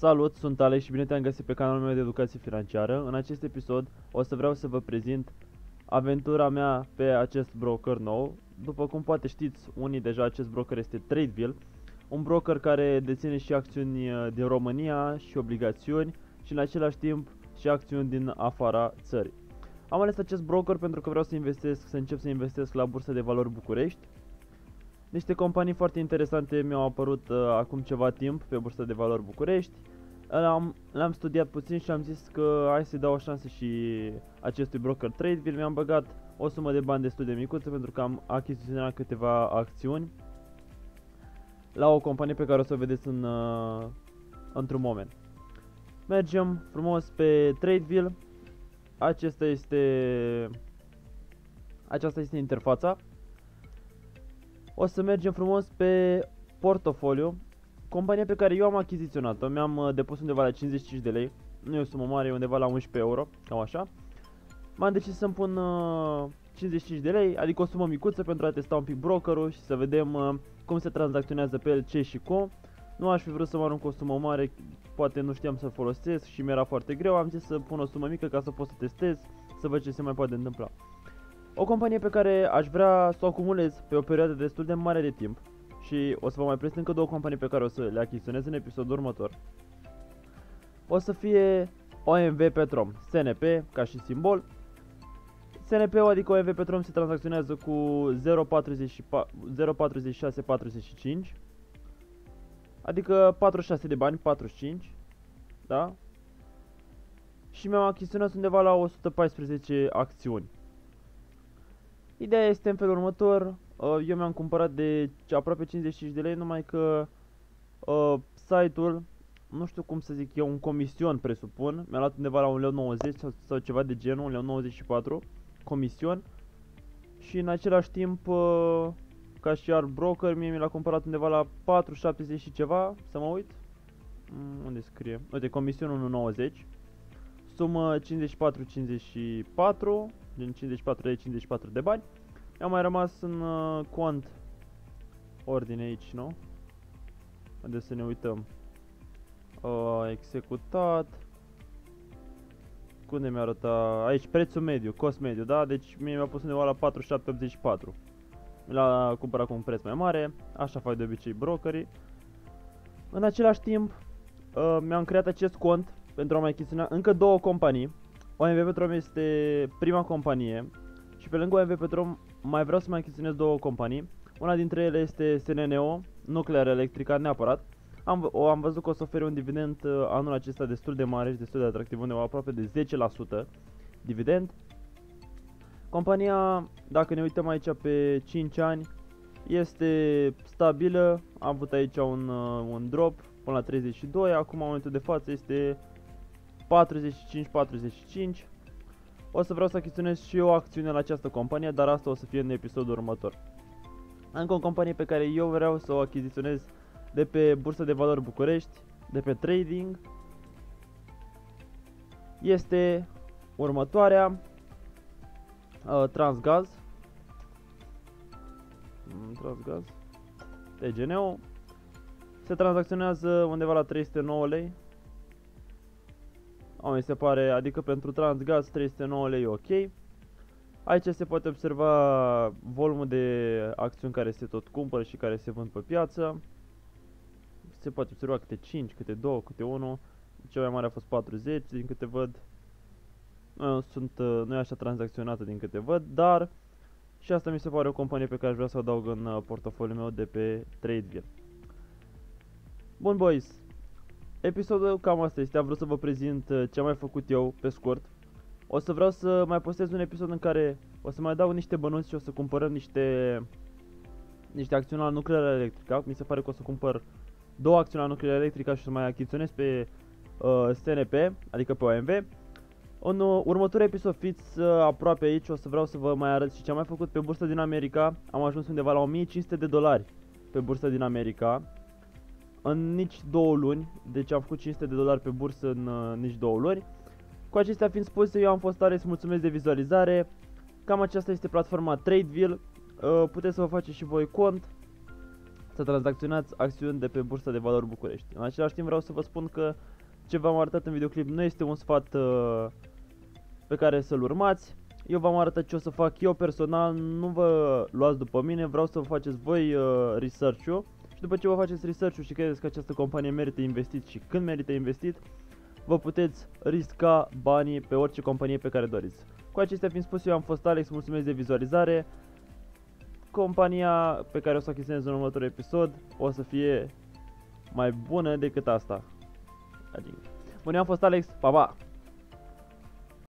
Salut, sunt Alex și bine te-am găsit pe canalul meu de educație financiară. În acest episod o să vreau să vă prezint aventura mea pe acest broker nou. După cum poate știți, unii deja acest broker este Tradeville, un broker care deține și acțiuni uh, din România și obligațiuni și în același timp și acțiuni din afara țării. Am ales acest broker pentru că vreau să investesc, să încep să investesc la Bursa de Valori București. Niște companii foarte interesante mi-au apărut uh, acum ceva timp pe Bursa de Valori București. L-am, l-am studiat puțin și am zis că hai să dau o șansă și acestui broker Tradeville. Mi-am băgat o sumă de bani destul de micuță pentru că am achiziționat câteva acțiuni la o companie pe care o să o vedeți în, uh, într-un moment. Mergem frumos pe Tradeville. Acesta este aceasta este interfața. O să mergem frumos pe portofoliu. Compania pe care eu am achiziționat-o, mi-am uh, depus undeva la 55 de lei. Nu e o sumă mare, e undeva la 11 euro, cam așa. M-am decis să-mi pun uh, 55 de lei, adică o sumă micuță pentru a testa un pic brokerul și să vedem uh, cum se tranzacționează pe el, ce și cum. Nu aș fi vrut să mă arunc o sumă mare, poate nu știam să folosesc și mi-era foarte greu, am zis să pun o sumă mică ca să pot să testez, să văd ce se mai poate întâmpla. O companie pe care aș vrea să o acumulez pe o perioadă destul de mare de timp și o să vă mai prezint încă două companii pe care o să le achiziționez în episodul următor. O să fie OMV Petrom, SNP ca și simbol. SNP-ul adică OMV Petrom se tranzacționează cu 0,4645 Adică 46 de bani, 45 Da? Și mi-am achiziționat undeva la 114 acțiuni Ideea este în felul următor, uh, eu mi-am cumpărat de aproape 55 de lei, numai că uh, site-ul, nu știu cum să zic eu, un comision presupun, mi-a luat undeva la 1,90 lei sau, sau ceva de genul, 1,94 comision. Și în același timp, uh, ca și ar broker, mie mi l-a cumpărat undeva la 4,70 și ceva, să mă uit, mm, unde scrie, uite, comision 1,90 sumă 54-54 din 54 de 54 de bani. Mi-a mai rămas în uh, cont ordine aici, nu? Unde să ne uităm. Uh, executat. Unde mi-a arătat? Aici prețul mediu, cost mediu, da? Deci mie mi-a pus undeva la 4784. Mi l-a cumpărat cu un preț mai mare, așa fac de obicei brokerii. În același timp, uh, mi-am creat acest cont pentru a mai achiziționa încă două companii OMV Petrom este prima companie și pe lângă OMV Petrom mai vreau să mai achiziționez două companii. Una dintre ele este SNNO, Nuclear Electrica, neapărat. Am, o, am văzut că o să ofere un dividend uh, anul acesta destul de mare și destul de atractiv, undeva aproape de 10% dividend. Compania, dacă ne uităm aici pe 5 ani, este stabilă, am avut aici un, uh, un drop până la 32, acum în momentul de față este 45-45. O să vreau să achiziționez și o acțiune la această companie, dar asta o să fie în episodul următor. Încă o companie pe care eu vreau să o achiziționez de pe Bursa de Valori București, de pe trading, este următoarea, uh, Transgaz, mm, Transgaz, TGNO, se tranzacționează undeva la 309 lei, o, mi se pare, adică pentru transgaz 309 lei ok. Aici se poate observa volumul de acțiuni care se tot cumpără și care se vând pe piață. Se poate observa câte 5, câte 2, câte 1. Cea mai mare a fost 40 din câte văd. Nu, sunt, nu e așa tranzacționată din câte văd, dar și asta mi se pare o companie pe care aș vrea să o adaug în uh, portofoliul meu de pe TradeView. Bun boys, Episodul cam asta este, am vrut să vă prezint uh, ce am mai făcut eu, pe scurt. O să vreau să mai postez un episod în care o să mai dau niște bănuți și o să cumpărăm niște niște acțiuni la nucleară electrică. Mi se pare că o să cumpăr două acțiuni la nucleară electrică și o să mai achiziționez pe uh, SNP, adică pe OMV. În uh, următorul episod fiți uh, aproape aici, o să vreau să vă mai arăt și ce am mai făcut pe bursa din America. Am ajuns undeva la 1500 de dolari pe bursa din America în nici două luni, deci am făcut 500 de dolari pe bursă în uh, nici două luni. Cu acestea fiind spuse, eu am fost tare să mulțumesc de vizualizare. Cam aceasta este platforma Tradeville. Uh, puteți să vă faceți și voi cont. să tranzacționați acțiuni de pe Bursa de Valori București. În același timp vreau să vă spun că ce v-am arătat în videoclip nu este un sfat uh, pe care să-l urmați. Eu v-am arătat ce o să fac eu personal, nu vă luați după mine, vreau să vă faceți voi uh, research-ul și după ce vă faceți research-ul și credeți că această companie merită investit și când merită investit, vă puteți risca banii pe orice companie pe care doriți. Cu acestea fiind spus, eu am fost Alex, mulțumesc de vizualizare. Compania pe care o să o achiziționez în următorul episod o să fie mai bună decât asta. Adică. Bun, eu am fost Alex, pa, pa!